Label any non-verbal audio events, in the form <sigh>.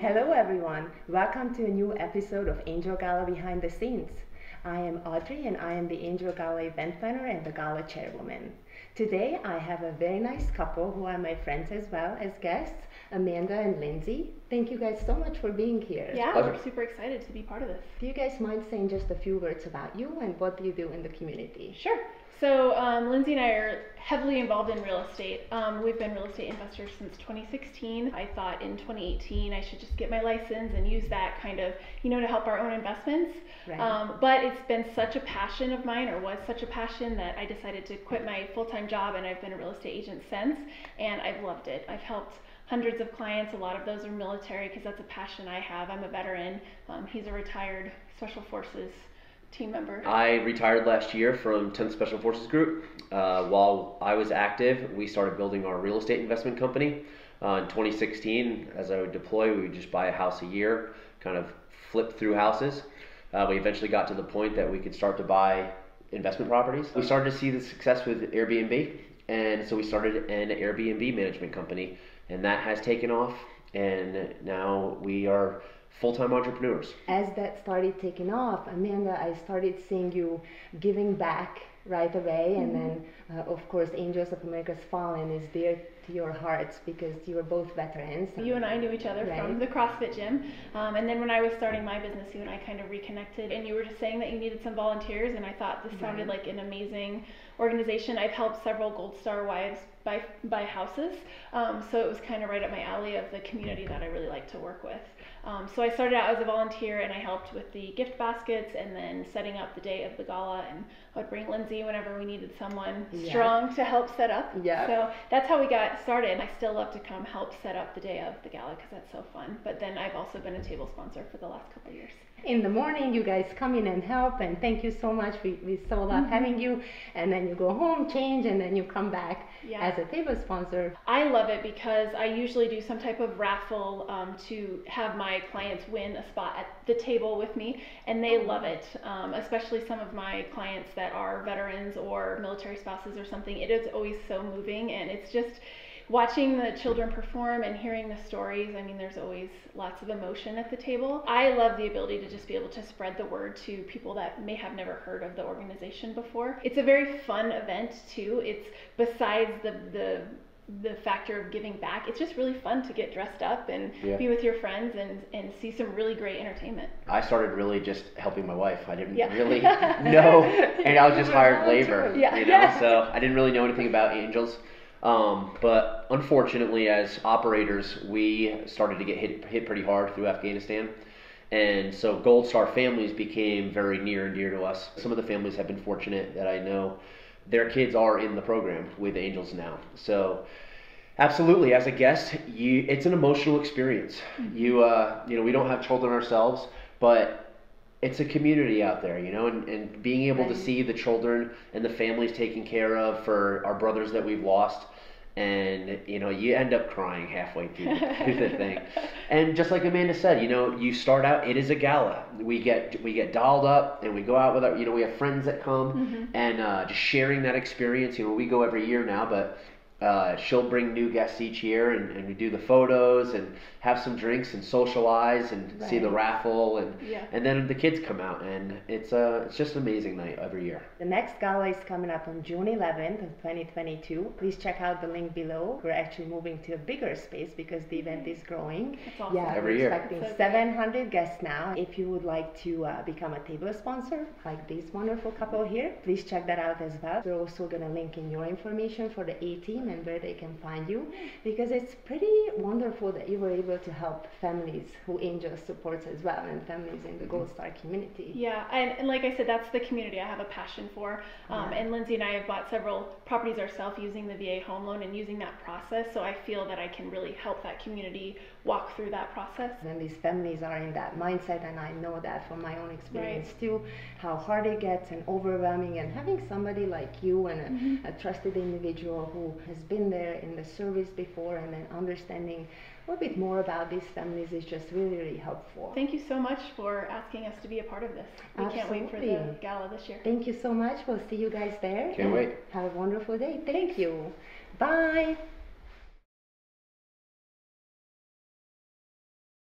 Hello, everyone. Welcome to a new episode of Angel Gala Behind the Scenes. I am Audrey and I am the Angel Gala event planner and the Gala chairwoman. Today I have a very nice couple who are my friends as well as guests, Amanda and Lindsey. Thank you guys so much for being here. Yeah, Pleasure. we're super excited to be part of this. Do you guys mind saying just a few words about you and what do you do in the community? Sure. So um, Lindsey and I are heavily involved in real estate. Um, we've been real estate investors since 2016. I thought in 2018 I should just get my license and use that kind of, you know, to help our own investments. Right. Um, but it's been such a passion of mine, or was such a passion, that I decided to quit my full-time job, and I've been a real estate agent since, and I've loved it. I've helped hundreds of clients. A lot of those are military because that's a passion I have. I'm a veteran. Um, he's a retired Special Forces team member. I retired last year from 10th Special Forces Group. Uh, while I was active, we started building our real estate investment company. Uh, in 2016, as I would deploy, we would just buy a house a year, kind of flip through houses. Uh, we eventually got to the point that we could start to buy investment properties. We started to see the success with Airbnb, and so we started an Airbnb management company, and that has taken off. And now we are full-time entrepreneurs. As that started taking off, Amanda, I started seeing you giving back right away, and then, uh, of course, Angels of America's Fallen is dear to your hearts because you are both veterans. You and I knew each other Right. from the CrossFit gym. Um, and then when I was starting my business, you and I kind of reconnected. And you were just saying that you needed some volunteers, and I thought this sounded Right. like an amazing organization. I've helped several Gold Star wives buy, buy houses. Um, so it was kind of right up my alley of the community that I really like to work with. Um, so I started out as a volunteer and I helped with the gift baskets and then setting up the day of the gala. And I would bring Lindsey whenever we needed someone Yeah. strong to help set up. Yeah. So that's how we got started. I still love to come help set up the day of the gala because that's so fun. But then I've also been a table sponsor for the last couple of years. in the morning you guys come in and help and thank you so much we, we so Mm-hmm. love having you and then you go home change and then you come back Yeah. as a table sponsor I love it because I usually do some type of raffle um, to have my clients win a spot at the table with me, and they love it. Um, especially some of my clients that are veterans or military spouses or something. It is always so moving, and it's just watching the children perform and hearing the stories. I mean, there's always lots of emotion at the table. I love the ability to just be able to spread the word to people that may have never heard of the organization before. It's a very fun event too. It's besides the the the factor of giving back, it's just really fun to get dressed up and Yeah. be with your friends and, and see some really great entertainment. I started really just helping my wife. I didn't Yeah. really <laughs> know, and I was just hired labor. Yeah. You know, so <laughs> I didn't really know anything about angels. Um, but unfortunately, as operators, we started to get hit hit pretty hard through Afghanistan, and so Gold Star families became very near and dear to us. Some of the families have been fortunate that I know their kids are in the program with Angels now. So Absolutely, as a guest, you it's an emotional experience. You uh, you know, we don't have children ourselves, but it's a community out there, you know, and, and being able to see the children and the families taken care of for our brothers that we've lost, and you know, you end up crying halfway <laughs> through, the thing. And just like Amanda said, you know, you start out. It is a gala. We get we get dolled up, and we go out with our. You know, we have friends that come, and uh, just sharing that experience. You know, we go every year now, but uh, she'll bring new guests each year, and, and we do the photos and have some drinks and socialize and see the raffle, and Yeah. and then the kids come out, and it's uh, it's just an amazing night every year. the next gala is coming up on June 11th of 2022. Please check out the link below. We're actually moving to a bigger space because the event is growing. That's awesome. Yeah, Every we're year. expecting So 700 guests now. If you would like to uh, become a table sponsor, like this wonderful couple here, please check that out as well. We're also going to link in your information for the A team and where they can find you because it's pretty wonderful that you were able to help families who Angel supports as well and families in the Gold Star community. Yeah, and, and like I said, that's the community I have a passion for. Um, Yeah. And Lindsey and I have bought several properties ourselves using the VA home loan and using that process. So I feel that I can really help that community walk through that process. When these families are in that mindset, and I know that from my own experience too, how hard it gets and overwhelming, and having somebody like you and a, a trusted individual who has been there in the service before and then understanding a little bit more about these families is just really, really helpful. Thank you so much for asking us to be a part of this. We can't wait for the gala this year. Thank you so much. We'll see you guys there. Can't wait. Have a wonderful day. Thank you. Bye.